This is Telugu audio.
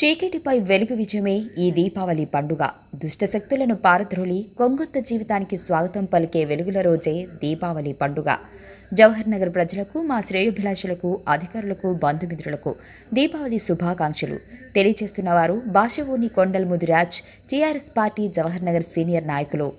చీకటిపై వెలుగు విజయమే ఈ దీపావళి పండుగ. దుష్టశక్తులను పారద్రోలి కొంగొత్త జీవితానికి స్వాగతం పలికే వెలుగుల రోజే దీపావళి పండుగ. జవహర్ నగర్ ప్రజలకు మా శ్రేయోభిలాషులకు అధికారులకు బంధుమిత్రులకు దీపావళి శుభాకాంక్షలు. తెలియజేస్తున్నవారు భాషవోని కొండల్ ముదిరాజ్ టీఆర్ఎస్ పార్టీ జవహర్ నగర్ సీనియర్ నాయకులు.